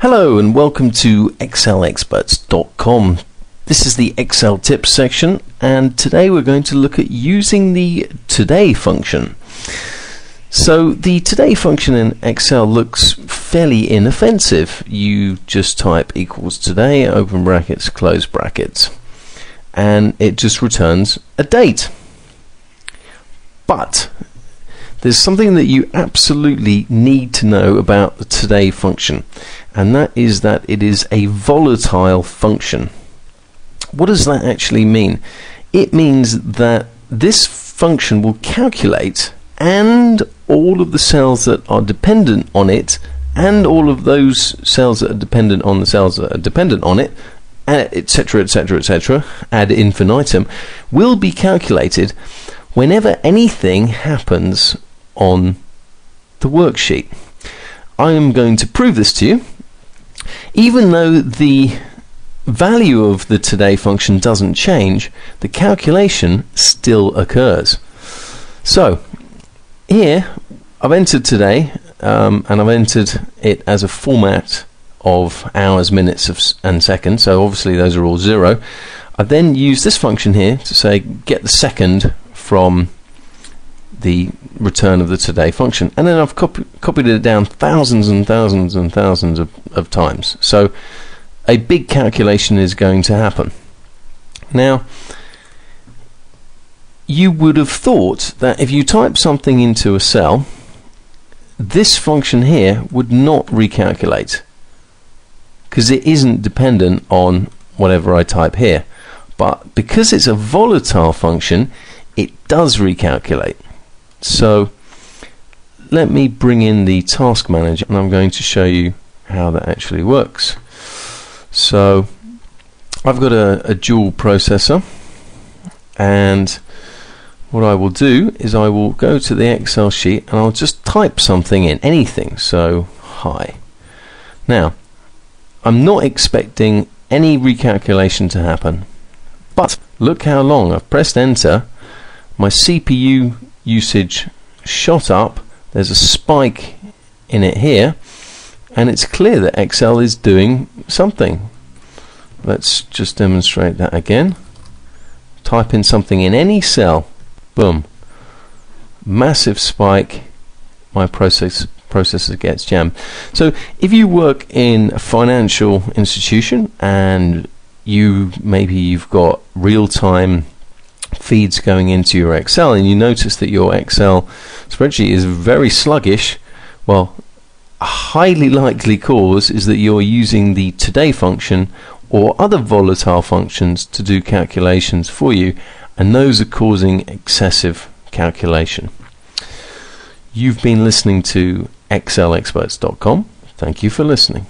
Hello and welcome to excelexperts.com. This is the Excel tips section and today we're going to look at using the today function. So the today function in Excel looks fairly inoffensive. You just type equals today, open brackets, close brackets, and it just returns a date. But there's something that you absolutely need to know about the today function, and that is that it is a volatile function. What does that actually mean? It means that this function will calculate and all of the cells that are dependent on it and all of those cells that are dependent on the cells that are dependent on it etc etc etc ad infinitum will be calculated whenever anything happens on the worksheet. I am going to prove this to you. Even though the value of the today function doesn't change, the calculation still occurs. So, here I've entered today um, and I've entered it as a format of hours, minutes of, and seconds, so obviously those are all zero. I then use this function here to say get the second from the return of the today function. And then I've copy, copied it down thousands and thousands and thousands of, of times. So a big calculation is going to happen. Now, you would have thought that if you type something into a cell, this function here would not recalculate because it isn't dependent on whatever I type here. But because it's a volatile function, it does recalculate. So let me bring in the task manager and I'm going to show you how that actually works. So I've got a, a dual processor and what I will do is I will go to the Excel sheet and I'll just type something in, anything, so hi. Now, I'm not expecting any recalculation to happen, but look how long, I've pressed enter, my CPU usage shot up. There's a spike in it here, and it's clear that Excel is doing something. Let's just demonstrate that again. Type in something in any cell. Boom. Massive spike. My process processor gets jammed. So if you work in a financial institution and you maybe you've got real-time feeds going into your Excel and you notice that your Excel spreadsheet is very sluggish, well, a highly likely cause is that you're using the today function or other volatile functions to do calculations for you, and those are causing excessive calculation. You've been listening to excelexperts.com. Thank you for listening.